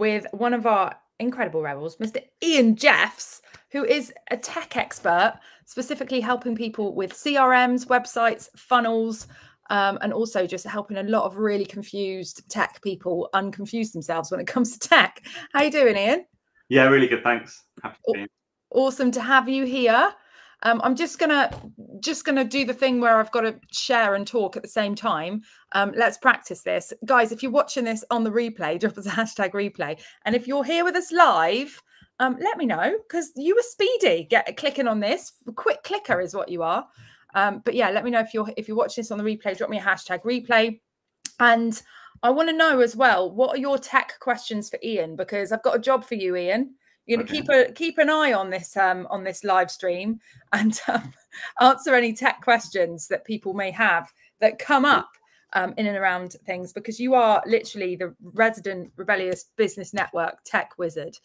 with one of our incredible rebels, Mr. Ian Jeffs, who is a tech expert, specifically helping people with CRMs, websites, funnels, um, and also just helping a lot of really confused tech people unconfuse themselves when it comes to tech. How you doing, Ian? Yeah, really good. Thanks. Happy to be here. Awesome to have you here. Um, I'm just gonna just gonna do the thing where I've got to share and talk at the same time. Um, let's practice this, guys. If you're watching this on the replay, drop us a hashtag replay. And if you're here with us live, um, let me know because you were speedy. Get clicking on this. Quick clicker is what you are. Um, but yeah, let me know if you're if you're watching this on the replay. Drop me a hashtag replay. And I want to know as well what are your tech questions for Ian because I've got a job for you, Ian. Going to okay. keep a keep an eye on this um, on this live stream and um, answer any tech questions that people may have that come up um, in and around things because you are literally the resident rebellious business network tech wizard.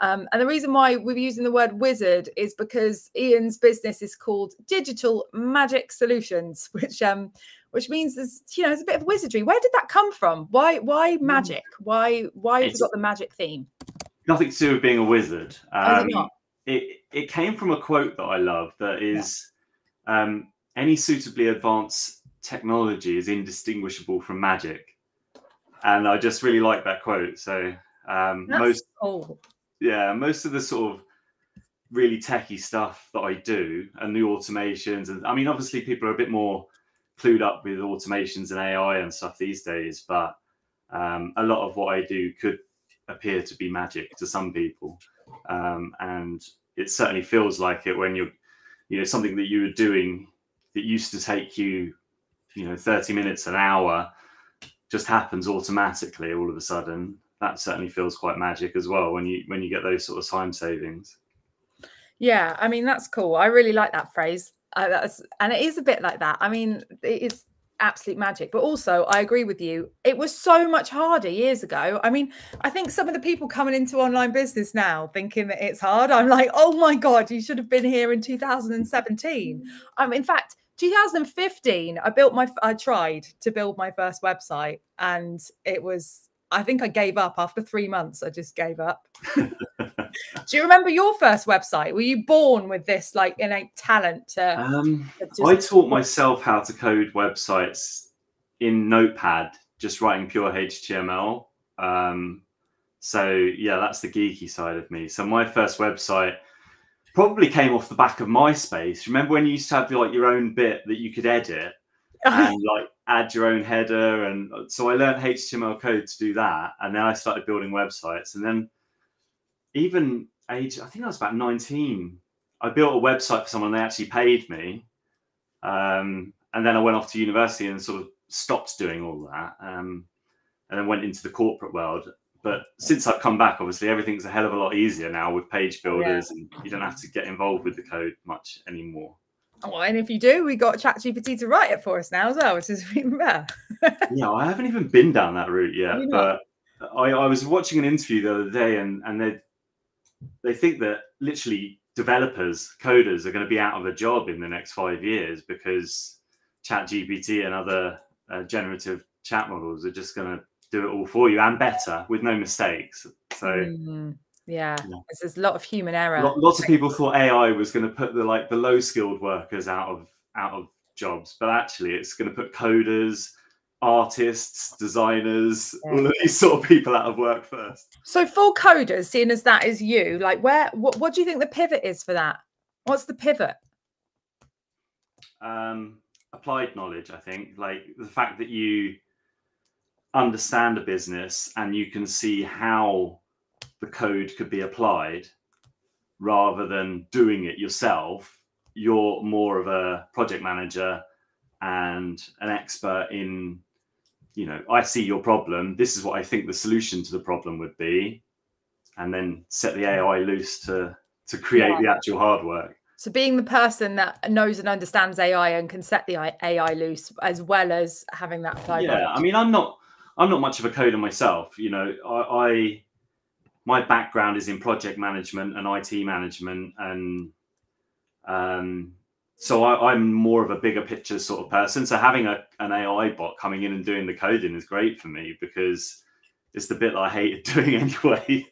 Um, and the reason why we're using the word wizard is because Ian's business is called Digital Magic Solutions, which um, which means there's you know there's a bit of wizardry. Where did that come from? Why why hmm. magic? Why why have you got the magic theme? Nothing to do with being a wizard. Um, oh, it, it came from a quote that I love that is yeah. um, any suitably advanced technology is indistinguishable from magic. And I just really like that quote. So um, most, cool. yeah, most of the sort of really techie stuff that I do and the automations, and I mean, obviously people are a bit more clued up with automations and AI and stuff these days, but um, a lot of what I do could appear to be magic to some people, um, and it certainly feels like it when you're, you know, something that you were doing that used to take you, you know, thirty minutes, an hour, just happens automatically all of a sudden. That certainly feels quite magic as well when you when you get those sort of time savings. Yeah, I mean that's cool. I really like that phrase. Uh, and it is a bit like that. I mean, it is absolute magic. But also, I agree with you. It was so much harder years ago. I mean, I think some of the people coming into online business now thinking that it's hard, I'm like, oh my God, you should have been here in 2017. Um, in fact, 2015, I built my, I tried to build my first website and it was, I think I gave up after three months. I just gave up. Do you remember your first website? Were you born with this like innate talent? To, um, just... I taught myself how to code websites in Notepad, just writing pure HTML. Um, so yeah, that's the geeky side of me. So my first website probably came off the back of MySpace. Remember when you used to have like your own bit that you could edit and like add your own header and so I learned HTML code to do that and then I started building websites and then even age, I think I was about 19. I built a website for someone, they actually paid me. Um, and then I went off to university and sort of stopped doing all that. Um, and then went into the corporate world. But since I've come back, obviously everything's a hell of a lot easier now with page builders, yeah. and you don't have to get involved with the code much anymore. Oh, and if you do, we got ChatGPT to write it for us now as well, which is even better. yeah, I haven't even been down that route yet, but I, I, was watching an interview the other day, and and they they think that literally developers, coders are going to be out of a job in the next five years because Chat GPT and other uh, generative chat models are just going to do it all for you and better with no mistakes. So. Mm, yeah, yeah. there's a lot of human error. Lots of people thought AI was going to put the like the low skilled workers out of out of jobs, but actually, it's going to put coders, artists, designers, yeah. all of these sort of people out of work first. So for coders, seeing as that is you, like where what, what do you think the pivot is for that? What's the pivot? Um, applied knowledge, I think. Like the fact that you understand a business and you can see how the code could be applied rather than doing it yourself. You're more of a project manager and an expert in you know, I see your problem. This is what I think the solution to the problem would be, and then set the AI loose to to create yeah. the actual hard work. So being the person that knows and understands AI and can set the AI loose, as well as having that applied. Yeah, knowledge. I mean, I'm not I'm not much of a coder myself. You know, I, I my background is in project management and IT management, and um, so I, am more of a bigger picture sort of person. So having a, an AI bot coming in and doing the coding is great for me because it's the bit that I hated doing anyway.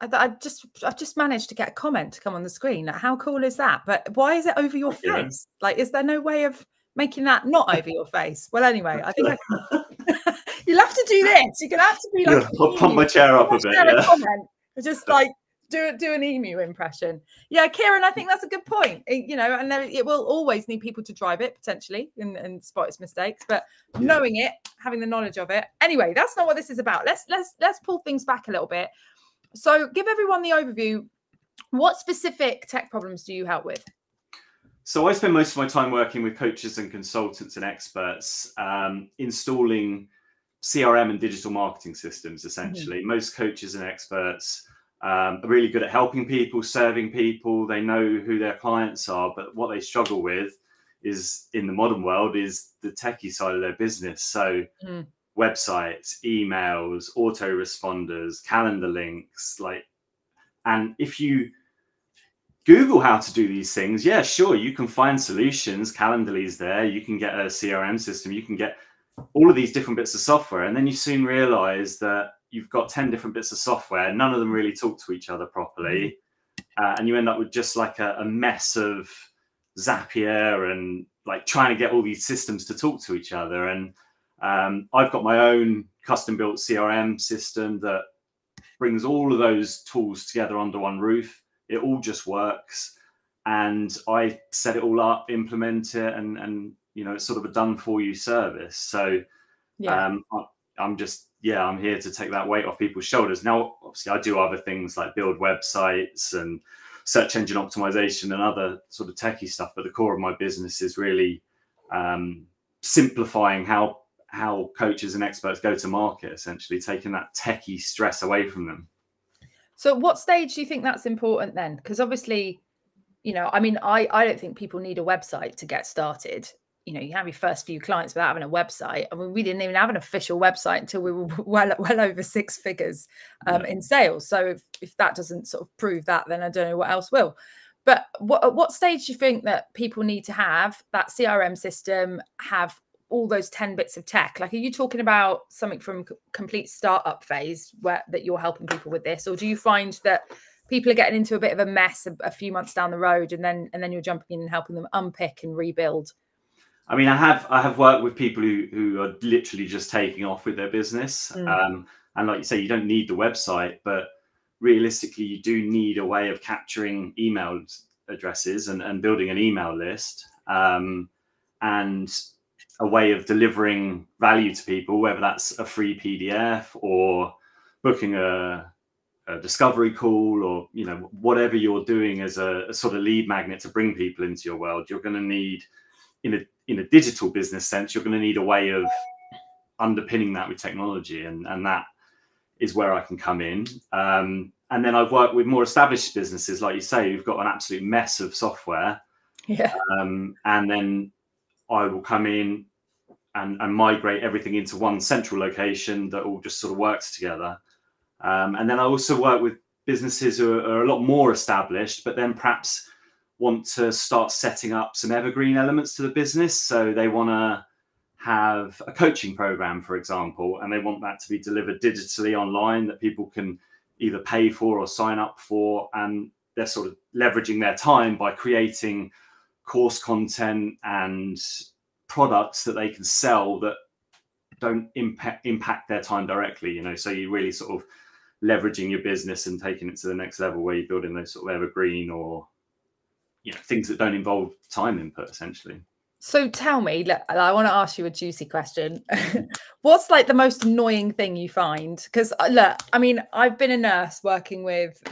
I, I just I've just managed to get a comment to come on the screen. How cool is that? But why is it over your yeah. face? Like, is there no way of making that not over your face? Well, anyway, I think I you'll have to do this. You're gonna have to be like, yeah, I'll pump my chair up a bit. Yeah. Comment. Just like do do an emu impression. Yeah, Kieran, I think that's a good point. It, you know, and it will always need people to drive it potentially and, and spot its mistakes, but yeah. knowing it, having the knowledge of it. Anyway, that's not what this is about. Let's let's let's pull things back a little bit. So, give everyone the overview. What specific tech problems do you help with? So, I spend most of my time working with coaches and consultants and experts um, installing CRM and digital marketing systems. Mm-hmm. Essentially, mm-hmm. most coaches and experts um, are really good at helping people, serving people. They know who their clients are, but what they struggle with is in the modern world is the techie side of their business. So mm. websites, emails, autoresponders, calendar links, like, and if you Google how to do these things, yeah, sure, you can find solutions. Calendly's there. You can get a CRM system. You can get all of these different bits of software, and then you soon realize that you've got 10 different bits of software none of them really talk to each other properly mm-hmm. uh, and you end up with just like a, a, mess of zapier and like trying to get all these systems to talk to each other and um, i've got my own custom built crm system that brings all of those tools together under one roof it all just works and i set it all up implement it and and you know it's sort of a done for you service so yeah. um, I, i'm just yeah, I'm here to take that weight off people's shoulders. Now, obviously, I do other things like build websites and search engine optimization and other sort of techie stuff, but the core of my business is really um, simplifying how how coaches and experts go to market, essentially taking that techie stress away from them. So, what stage do you think that's important then? Because obviously, you know, I mean, I I don't think people need a website to get started you know, you have your first few clients without having a website. I mean, we didn't even have an official website until we were well, well over six figures um, yeah. in sales. So if, if that doesn't sort of prove that, then I don't know what else will. But what, at what stage do you think that people need to have that CRM system, have all those 10 bits of tech? Like, are you talking about something from complete startup phase where that you're helping people with this? Or do you find that people are getting into a bit of a mess a, a few months down the road and then and then you're jumping in and helping them unpick and rebuild I mean, I have I have worked with people who who are literally just taking off with their business, mm. um, and like you say, you don't need the website, but realistically, you do need a way of capturing email addresses and, and building an email list, um, and a way of delivering value to people, whether that's a free PDF or booking a, a discovery call or you know whatever you're doing as a, a sort of lead magnet to bring people into your world. You're going to need in a in a digital business sense, you're going to need a way of underpinning that with technology, and and that is where I can come in. Um, and then I've worked with more established businesses, like you say, who've got an absolute mess of software. Yeah. Um, and then I will come in and, and migrate everything into one central location that all just sort of works together. Um, and then I also work with businesses who are, are, a lot more established, but then perhaps want to start setting up some evergreen elements to the business. So they want to have a coaching program, for example, and they want that to be delivered digitally online that people can either pay for or sign up for. And they're sort of leveraging their time by creating course content and products that they can sell that don't impact impact their time directly you know so you're really sort of leveraging your business and taking it to the next level where you're building those sort of evergreen or you know things that don't involve time input essentially. So tell me look, i want to ask you a juicy question. What's like the most annoying thing you find? Because uh, look i mean i've been a nurse working with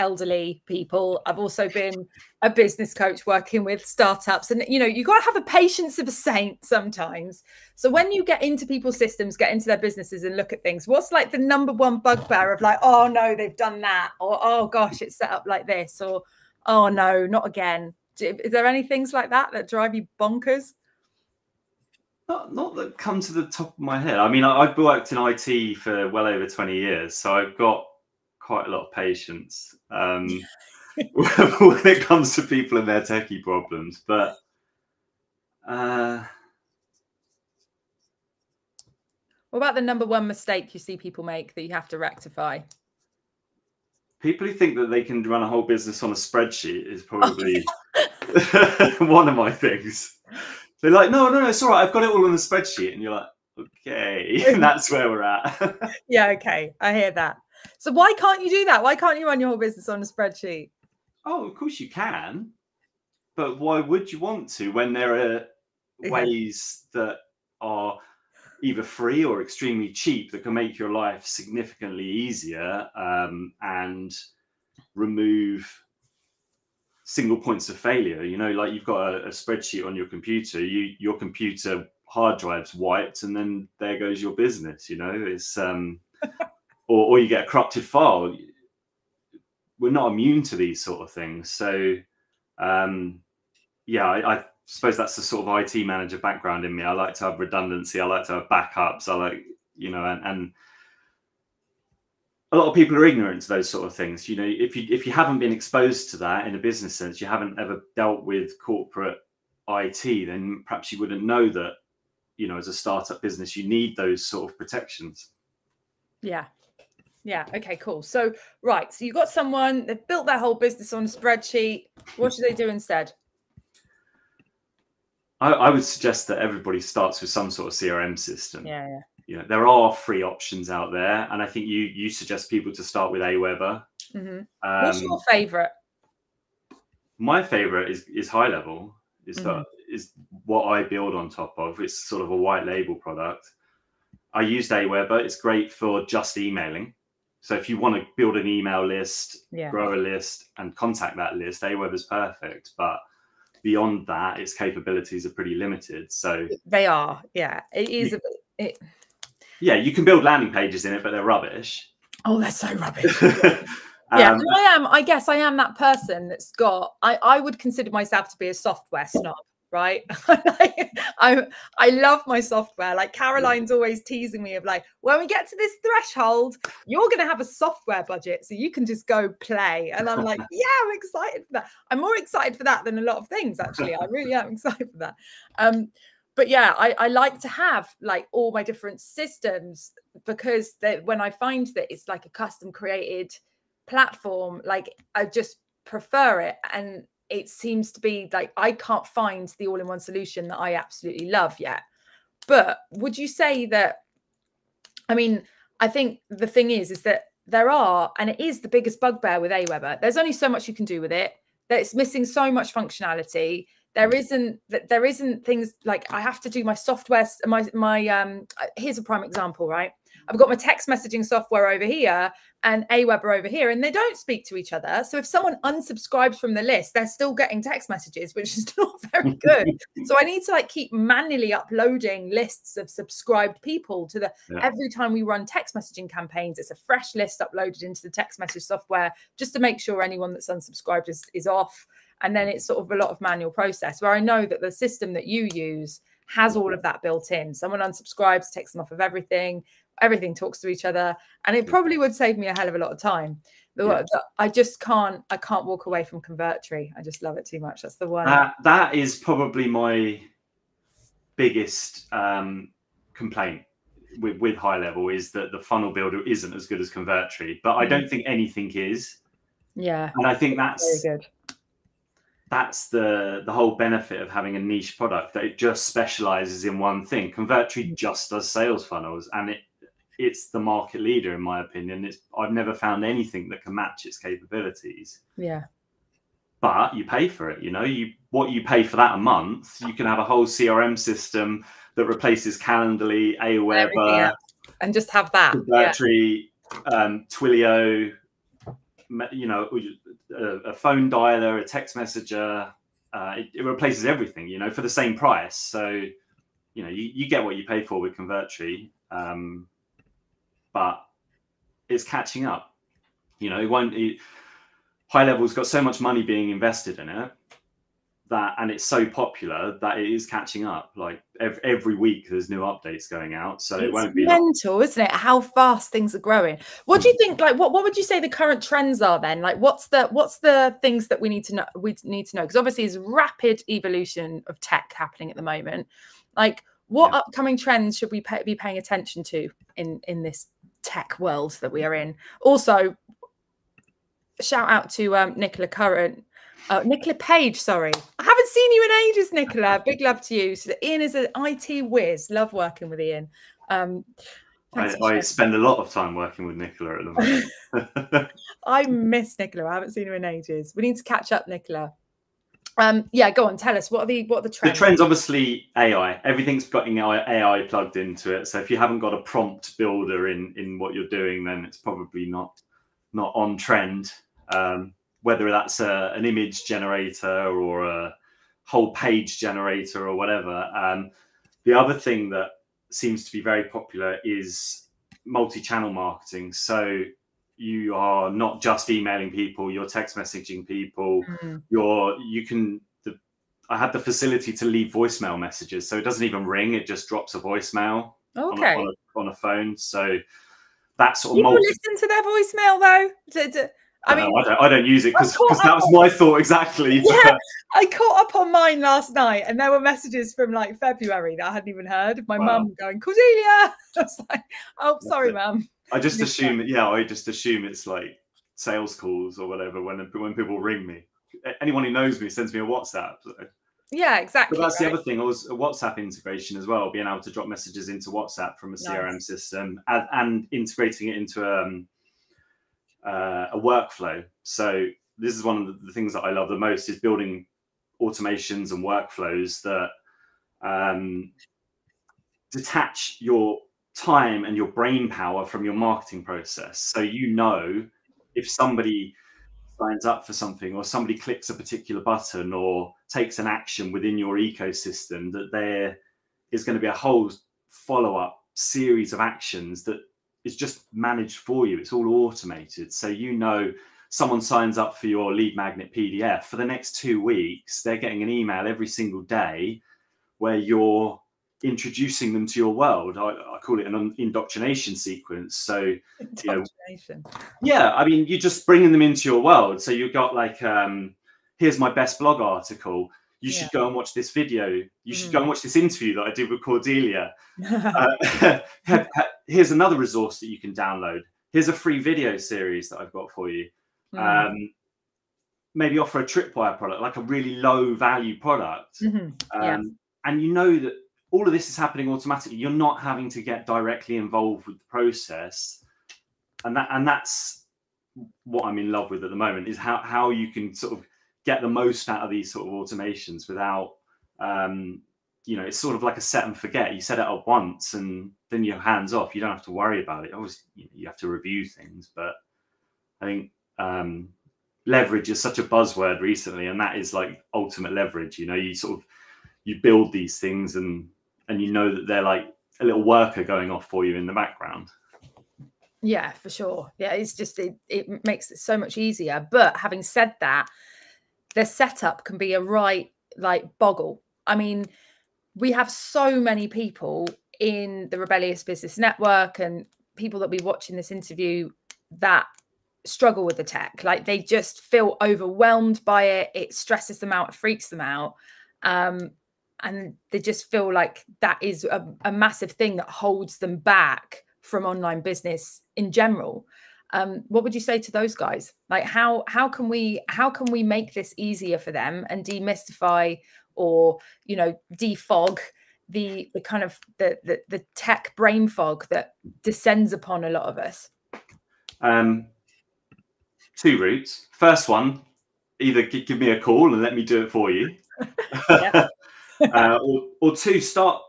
elderly people. I've also been a business coach working with startups. And you know you got to have a patience of a saint sometimes. So when you get into people's systems get into their businesses and look at things what's like the number one bugbear of like oh no they've done that or oh gosh it's set up like this or oh no, not again. Is there any things like that that drive you bonkers? Not, not that come to the top of my head. I mean, I, have worked in IT for well over 20 years, so I've got quite a lot of patience um, when it comes to people and their techie problems. But uh, What about the number one mistake you see people make that you have to rectify? People who think that they can run a whole business on a spreadsheet is probably one of my things. They're like, no, no, no, it's all right. I've got it all on the spreadsheet. And you're like, okay, and that's where we're at. yeah, okay. I hear that. So why can't you do that? Why can't you run your whole business on a spreadsheet? Oh, of course you can. But why would you want to when there are ways that are either free or extremely cheap that can make your life significantly easier um, and remove single points of failure. You know like you've got a, a, spreadsheet on your computer you your computer hard drive's wiped and then there goes your business you know? It's um or, or you get a corrupted file. We're not immune to these sort of things. So um yeah I, I suppose that's the sort of IT manager background in me. I like to have redundancy. I like to have backups. I like, you know, and, and a lot of people are ignorant to those sort of things. You know, if you if you haven't been exposed to that in a business sense, you haven't ever dealt with corporate IT, then perhaps you wouldn't know that, you know, as a startup business, you need those sort of protections. Yeah. Yeah. Okay, cool. So, right. So you've got someone, they've built their whole business on a spreadsheet. What should they do instead? I, I, would suggest that everybody starts with some sort of CRM system. Yeah, yeah. You know, there are free options out there, and I think you you suggest people to start with Aweber. Mm-hmm. Um, What's your favorite? My favorite is is high level. Is mm-hmm. that is what I build on top of. It's sort of a white label product. I used Aweber. It's great for just emailing. So if you want to build an email list, yeah. grow a list, and contact that list, Aweber is perfect. But beyond that, its capabilities are pretty limited. So they are, yeah. It is. You, it... Yeah, you can build landing pages in it, but they're rubbish. Oh, they're so rubbish. yeah, um, I am. I guess I am that person that's got. I I would consider myself to be a software snob right? I I love my software. Like Caroline's always teasing me of like, when we get to this threshold, you're going to have a software budget, so you can just go play. And I'm like, yeah, I'm excited for that. I'm more excited for that than a lot of things. Actually, I really am excited for that. Um, but yeah, I, I like to have like all my different systems because that when I find that it's like a custom created platform, like I just prefer it and it seems to be like I can't find the all in one solution that I absolutely love yet. But would you say that? I mean, I think the thing is, is that there are, and it is the biggest bugbear with Aweber. There's only so much you can do with it. That it's missing so much functionality. There isn't that there isn't things like I have to do my software. My my um. Here's a prime example, right? I've got my text messaging software over here and Aweber over here, and they don't speak to each other. So if someone unsubscribes from the list, they're still getting text messages, which is not very good. so I need to like keep manually uploading lists of subscribed people to the yeah. every time we run text messaging campaigns, it's a fresh list uploaded into the text message software just to make sure anyone that's unsubscribed is, is off. And then it's sort of a lot of manual process where I know that the system that you use has mm. all of that built in. Someone unsubscribes, takes them off of everything everything talks to each other and it probably would save me a hell of a lot of time. Yeah. i just can't i can't walk away from convertri i just love it too much. That's the one. That is probably my biggest um, complaint with, with high level is that the funnel builder isn't as good as convertri but i don't mm. think anything is. Yeah. And i think that's very good. that's the the whole benefit of having a niche product. That it just specializes in one thing. Convertri mm. just does sales funnels and it it's the market leader in my opinion. It's I've never found anything that can match its capabilities. Yeah. But you pay for it, you know, you what you pay for that a month, you can have a whole CRM system that replaces Calendly, Aweber, and just have that. Battery, yeah. um, Twilio, you know, a, a, phone dialer, a text messenger. Uh, it, it, replaces everything, you know, for the same price. So, you know, you, you get what you pay for with Convertri. Um, but it's catching up. You know, it won't. It, high level's got so much money being invested in it that, and it's so popular that it is catching up. Like every, every week, there's new updates going out, so it's it won't be mental, like... isn't it? How fast things are growing. What do you think? Like, what what would you say the current trends are then? Like, what's the what's the things that we need to know? We need to know because obviously, there's rapid evolution of tech happening at the moment. Like, What yeah. upcoming trends should we pay, be paying attention to in in this tech world that we are in? Also, shout out to um, Nicola Current, Uh, Nicola Page, sorry. I haven't seen you in ages, Nicola. Big love to you. So Ian is an IT whiz. Love working with Ian. Um, I, I, spend a lot of time working with Nicola at the moment. I miss Nicola. I haven't seen her in ages. We need to catch up, Nicola. Um, yeah, go on. Tell us what are the what are the trends? The trends, obviously, AI. Everything's got AI plugged into it. So if you haven't got a prompt builder in in what you're doing, then it's probably not not on trend. Um, whether that's a, an image generator or a whole page generator or whatever. Um, the other thing that seems to be very popular is multi-channel marketing. So you are not just emailing people, you're text messaging people. Mm-hmm. You're you can. The, I had the facility to leave voicemail messages, so it doesn't even ring; it just drops a voicemail okay. on, a, on, a, on a phone. So that's sort of multi- listen to their voicemail though. I mean, I don't, I don't use it because that was my thought exactly. Yeah, I caught up on mine last night, and there were messages from like February that I hadn't even heard of my wow. mum going, Cordelia. I was like, oh, sorry, mum. I just assume, yeah, I just assume it's like sales calls or whatever when when people ring me. Anyone who knows me sends me a WhatsApp. So. Yeah, exactly. But that's right. the other thing. Was WhatsApp integration as well, being able to drop messages into WhatsApp from a CRM system and, and, integrating it into um, uh, a workflow. So this is one of the things that I love the most is building automations and workflows that um, detach your time and your brain power from your marketing process. So you know if somebody signs up for something or somebody clicks a particular button or takes an action within your ecosystem that there is going to be a whole follow-up series of actions that is just managed for you it's all automated so you know someone signs up for your lead magnet pdf for the next two weeks they're getting an email every single day where you're introducing them to your world. I, I call it an indoctrination sequence. So, you know, yeah, I mean, you're just bringing them into your world. So you've got like, um, here's my best blog article. You should yeah. go and watch this video. You should mm. go and watch this interview that I did with Cordelia. uh, here's another resource that you can download. Here's a free video series that I've got for you. Mm. Um, maybe offer a tripwire product, like a really low value product. Mm-hmm. Um, yeah. And you know that all of this is happening automatically. You're not having to get directly involved with the process, and that and that's what I'm in love with at the moment is how how you can sort of get the most out of these sort of automations without um, you know it's sort of like a set and forget. You set it up once and then you're hands off. You don't have to worry about it. Obviously, you have to review things, but I think um, leverage is such a buzzword recently, and that is like ultimate leverage. You know, you sort of you build these things and and you know that they're like a little worker going off for you in the background. Yeah, for sure. Yeah, it's just it, it makes it so much easier. But having said that, the setup can be a right like boggle. I mean, we have so many people in the Rebellious Business Network and people that we watch in this interview that struggle with the tech. Like they just feel overwhelmed by it. It stresses them out, it freaks them out. Um, and they just feel like that is a, a massive thing that holds them back from online business in general um, what would you say to those guys? Like how how can we how can we make this easier for them and demystify or you know defog the the kind of the the, the tech brain fog that descends upon a lot of us? Um two routes. First one either give me a call and let me do it for you. Uh, or, or two, start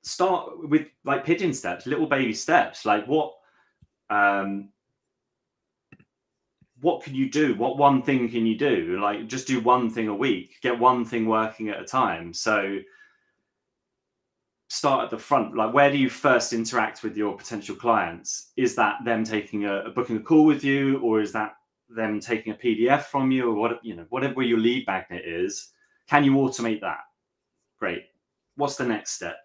start with like pigeon steps, little baby steps. Like what um what can you do? What one thing can you do? Like just do one thing a week, get one thing working at a time. So start at the front. Like where do you first interact with your potential clients? Is that them taking a, booking a call with you, or is that them taking a PDF from you, or what you know, whatever your lead magnet is? Can you automate that? Great. What's the next step?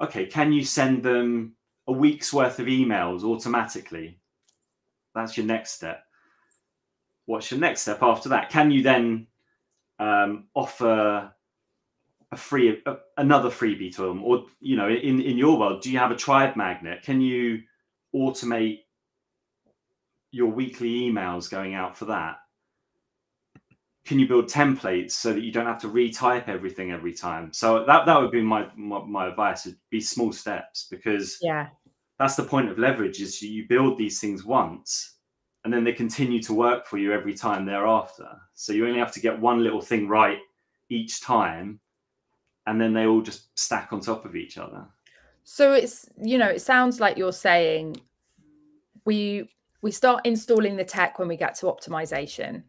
Okay, can you send them a week's worth of emails automatically? That's your next step. What's your next step after that? Can you then um, offer a free a, another freebie to them or you know in in your world do you have a tribe magnet can you automate your weekly emails going out for that can you build templates so that you don't have to retype everything every time so that that would be my my, my advice would be small steps because yeah that's the point of leverage is you build these things once and then they continue to work for you every time thereafter. So you only have to get one little thing right each time and then they all just stack on top of each other. So it's you know it sounds like you're saying we we start installing the tech when we get to optimization.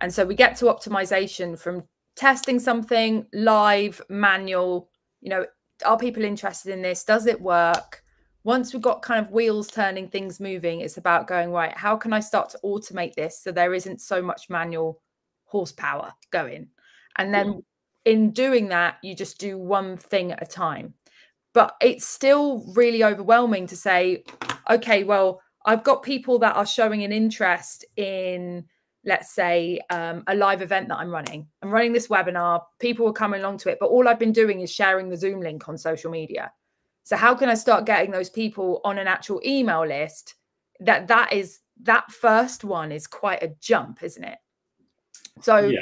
And so we get to optimization from testing something live manual you know are people interested in this? Does it work once we've got kind of wheels turning things moving it's about going right how can i start to automate this so there isn't so much manual horsepower going and then in doing that, you just do one thing at a time. But it's still really overwhelming to say, okay, well, I've got people that are showing an interest in, let's say, um, a live event that I'm running. I'm running this webinar, people are coming along to it, but all I've been doing is sharing the Zoom link on social media. So how can I start getting those people on an actual email list? That that is that first one is quite a jump, isn't it? So yeah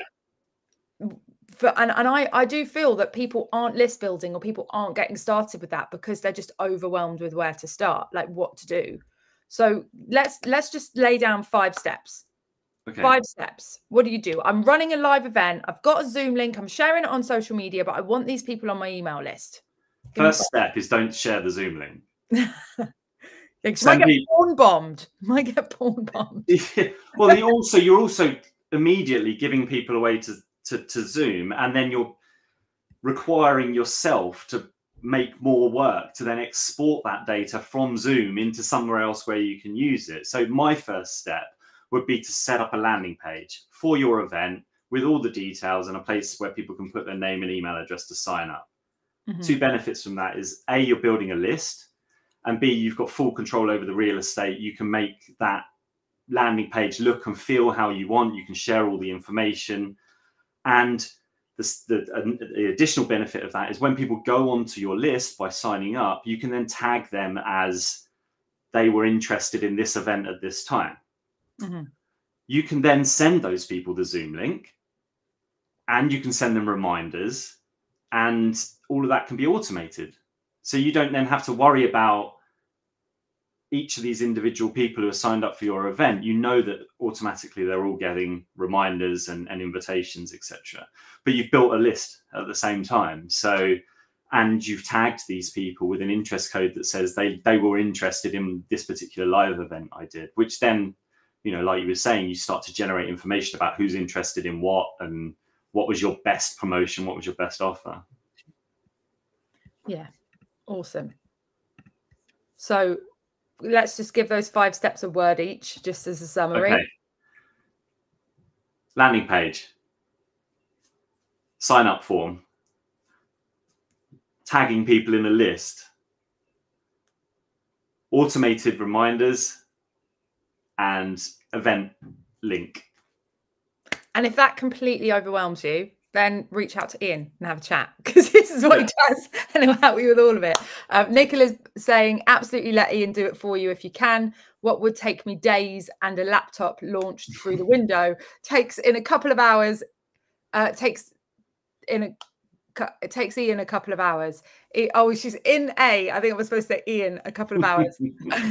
for, and, and I, I do feel that people aren't list building or people aren't getting started with that because they're just overwhelmed with where to start, like what to do. So let's let's just lay down five steps. Okay. Five steps. What do you do? I'm running a live event. I've got a Zoom link. I'm sharing it on social media, but I want these people on my email list. First step is don't share the Zoom link. yeah, might get people... porn bombed. Might get porn bombed. Yeah. Well, you also you're also immediately giving people away to to, to Zoom, and then you're requiring yourself to make more work to then export that data from Zoom into somewhere else where you can use it. So my first step would be to set up a landing page for your event with all the details and a place where people can put their name and email address to sign up. Mm-hmm. Two benefits from that is A, you're building a list, and B, you've got full control over the real estate. You can make that landing page look and feel how you want. You can share all the information. And the, the, the, additional benefit of that is when people go onto your list by signing up, you can then tag them as they were interested in this event at this time. Mm-hmm. You can then send those people the Zoom link and you can send them reminders, and all of that can be automated. So you don't then have to worry about each of these individual people who are signed up for your event, you know that automatically they're all getting reminders and, and invitations, etc. But you've built a list at the same time. So, and you've tagged these people with an interest code that says they they were interested in this particular live event I did, which then, you know, like you were saying, you start to generate information about who's interested in what and what was your best promotion, what was your best offer. Yeah, awesome. So let's just give those five steps a word each, just as a summary. Okay. Landing page, sign up form, tagging people in a list, automated reminders, and event link. And if that completely overwhelms you, then reach out to Ian and have a chat because this is what yeah. he does and he'll help you with all of it. Um, Nicola's saying, absolutely let Ian do it for you if you can. What would take me days and a laptop launched through the window takes in a couple of hours, uh, takes in a it takes Ian a couple of hours. It, oh, she's in A. I think I was supposed to say Ian a couple of hours.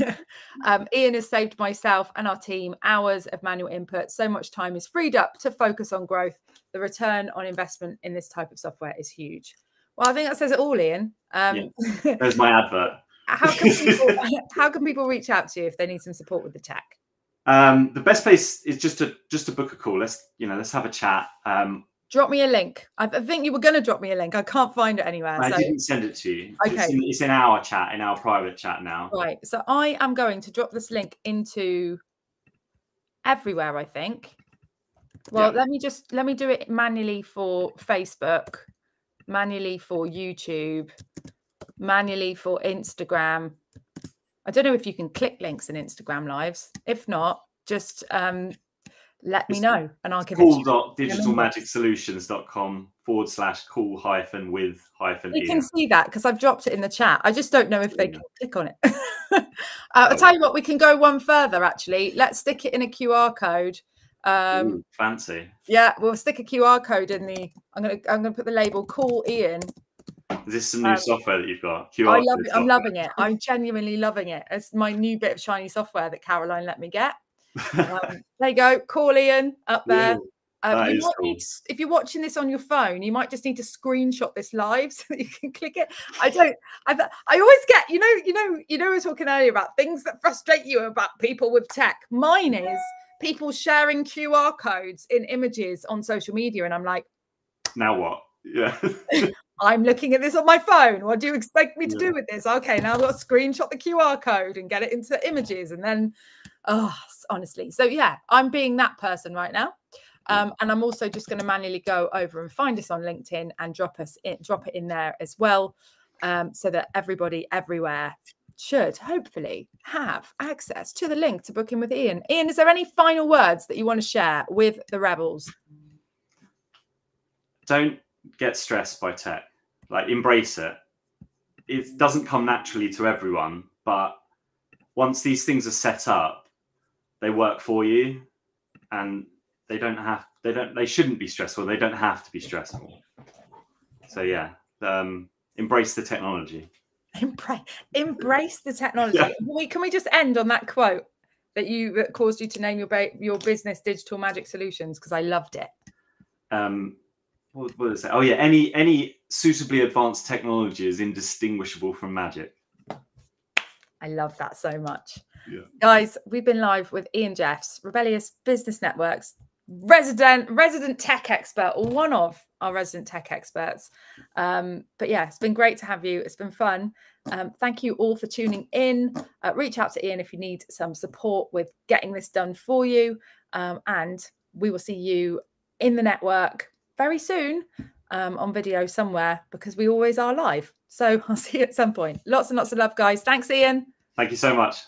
um, Ian has saved myself and our team hours of manual input. So much time is freed up to focus on growth. The return on investment in this type of software is huge. Well, I think that says it all, Ian. Um, yeah. There's my advert. how can people how can people reach out to you if they need some support with the tech? Um, the best place is just to just to book a call. Let's you know let's have a chat. Um, drop me a link. I, I think you were going to drop me a link. I can't find it anywhere. I so. didn't send it to you. Okay. It's in, it's in, our chat, in our private chat now. Right. So I am going to drop this link into everywhere, I think. Well, yeah. let me just let me do it manually for Facebook, manually for YouTube, manually for Instagram. I don't know if you can click links in Instagram lives. If not, just um, let me know and I'll give cool dot digitalmagicsolutions.com forward slash cool hyphen with hyphen. You can see that because I've dropped it in the chat. I just don't know if they can click on it. uh, I'll tell you what, we can go one further actually. Let's stick it in a QR code. Um, Ooh, fancy. Yeah, we'll stick a QR code in the. I'm gonna I'm gonna put the label "Call Ian." Is this some new um, software that you've got? QR I love it. I'm loving it. I'm genuinely loving it. It's my new bit of shiny software that Caroline let me get. Um, there you go. Call Ian up there. Um, you might cool. need, if you're watching this on your phone, you might just need to screenshot this live so that you can click it. I don't. I, I always get, you know, you know, you know, we were talking earlier about things that frustrate you about people with tech. Mine is people sharing QR codes in images on social media, and I'm like, now what? Yeah. I'm looking at this on my phone. What do you expect me to yeah. do with this? Okay, now I've got to screenshot the QR code and get it into images, and then, oh, honestly. So yeah, I'm being that person right now. Um, and I'm also just going to manually go over and find us on LinkedIn and drop us in, drop it in there as well, um, so that everybody everywhere should hopefully have access to the link to book in with Ian. Ian, is there any final words that you want to share with the rebels? Don't get stressed by tech. Like embrace it. It doesn't come naturally to everyone, but once these things are set up, they work for you and they don't have they don't they shouldn't be stressful they don't have to be stressful so yeah um embrace the technology embrace embrace the technology. Yeah. can, we, can we just end on that quote that you that caused you to name your your business digital magic solutions? Because i loved it. Um what, what is it oh yeah any any suitably advanced technology is indistinguishable from magic. I love that so much. Yeah. Guys, we've been live with Ian Jeffs, Rebellious Business Networks resident resident tech expert one of our resident tech experts. Um, but yeah, it's been great to have you. It's been fun. Um, thank you all for tuning in. Uh, reach out to Ian if you need some support with getting this done for you. Um, and we will see you in the network very soon um, on video somewhere because we always are live. So I'll see you at some point. Lots and lots of love, guys. Thanks, Ian. Thank you so much.